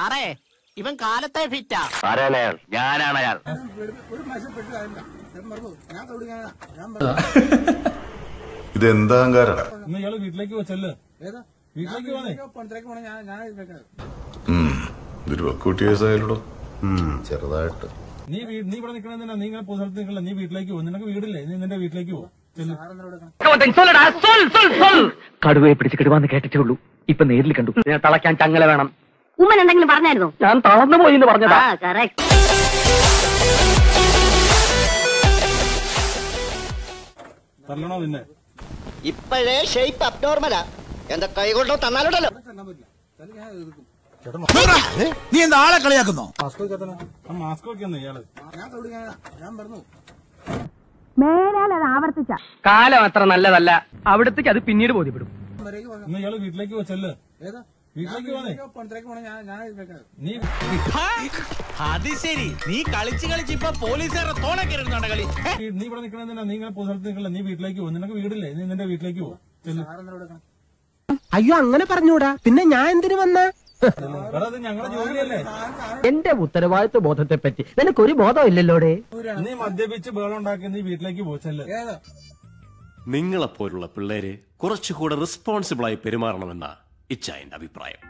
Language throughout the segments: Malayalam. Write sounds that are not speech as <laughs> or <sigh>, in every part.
സാറേ ഇവൻ കാലത്തെ ഫിറ്റാ. ഞാനാണ് അയാൾ. അഹങ്കാരാണ് ഇന്ന് ഇയാൾ വീട്ടിലേക്ക് പോ ചെല്ല്. വീട്ടിലേക്ക് പോണേ ഇതൊരു വക്കൂട്ടി കേസായാലോ ചെറുതായിട്ട്. നീ നീ ഇവിടെ നിൽക്കണെന്തിനാ നീ ഇങ്ങനെ പൊതു നീ വീട്ടിലേക്ക് പോകും നിനക്ക് വീടില്ലേ? നീ നിന്റെ വീട്ടിലേക്ക് പോകും ചെല്ല്. കടുവയെ പിടിച്ച് കിടുവാന്ന് കേട്ടിട്ടേ ഉള്ളൂ. ഇപ്പൊ നേരിൽ കണ്ടു. ഞാൻ തളയ്ക്കാൻ ചങ്ങല വേണം. ഉമ്മൻ എന്തെങ്കിലും പറഞ്ഞായിരുന്നോ? ഞാൻ തളർന്നു പോയി എന്ന് പറഞ്ഞതാ കറക്റ്റ് തല്ലണോ നിന്നെ? ഇപ്പോഴേ ഷേപ്പ് അബ്നോർമലാ എന്താ കൈകൊണ്ടോ തന്നാലുണ്ടല്ലോ. നീ എന്താ ആളെ കളിയാക്കുന്നോ? മാസ്ക് മേലാൽ അത് ആവർത്തിച്ച. കാലം അത്ര നല്ലതല്ല. അവിടത്തേക്ക് അത് പിന്നീട് ബോധ്യപ്പെടും. ഇയാൾ വീട്ടിലേക്ക് ചെല്ല്. നീ അത് ശരി. നീ കളിച്ച് കളിച്ച് ഇപ്പൊ പോലീസുകാരുടെ തോണ കയറുന്നുണ്ട് കളി. നീ ഇവിടെ നിൽക്കണെന്തിനാ നീ ഇങ്ങനെ പൊതു സ്ഥലത്ത് നിക്കണ നീ വീട്ടിലേക്ക് പോകും നിനക്ക് വീടില്ലേ? നീ നിന്റെ വീട്ടിലേക്ക് പോകും അയ്യോ അങ്ങനെ പറഞ്ഞൂടാ. പിന്നെ ഞാൻ എന്തിനു വന്ന? എടാ ഞങ്ങളുടെ ജോലിയല്ലേ? എന്റെ ഉത്തരവാദിത്വ ബോധത്തെ പറ്റി നിനക്കൊരു ബോധം ഇല്ലല്ലോടെ നീ മദ്യപിച്ച് ബഹളം ഉണ്ടാക്കി നീ വീട്ടിലേക്ക് പോച്ചല്ലേ ചെല്ല്. നിങ്ങളെപ്പോലുള്ള പിള്ളേര് കുറച്ചുകൂടെ റെസ്പോൺസിബിൾ ആയി പെരുമാറണമെന്ന എന്റെ അഭിപ്രായം.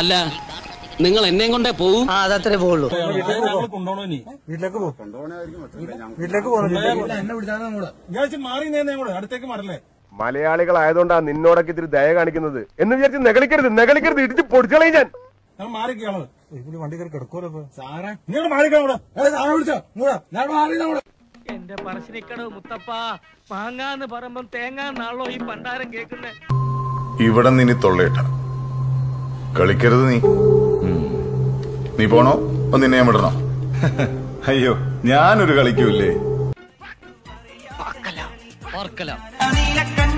അല്ല നിങ്ങൾ എന്നെയും കൊണ്ടേ പോവും? അതത്രേ പോകുള്ളൂ വീട്ടിലേക്ക് വീട്ടിലേക്ക് വീട്ടിലേക്ക് അടുത്തേക്ക് മാറല്ലേ? മലയാളികളായതുകൊണ്ടാ നിന്നോടൊക്കെ ഇത്തിരി ദയ കാണിക്കുന്നത്. എന്ന് വിചാരിച്ച് നെകളിക്കരുത് നെകളിക്കരുത് ഇടിച്ച് പൊടിച്ചളയും ഞാൻ. ഞാൻ മാറിക്കാളത് വണ്ടി കയറി കിടക്കൂലോ സാറേ നിങ്ങൾ ഇങ്ങോട്ടാ. ഞാൻ മാറി എന്റെ പറശ്ശിനിക്കടവ് മുത്തപ്പ മാങ്ങാന്ന് പറയുമ്പം തേങ്ങാന്നാണല്ലോ ഈ പണ്ടാരം കേക്കുന്നെ ഇവിടെ നിനി തൊള്ളയിട്ട കളിക്കരുത് നീ. നീ പോണോ? നിന്നെ ഞാൻ വിടണോ? <laughs> അയ്യോ ഞാനൊരു കളിക്കൂല്ലേ? ഓർക്കല നീലക്കണ്ണിൽ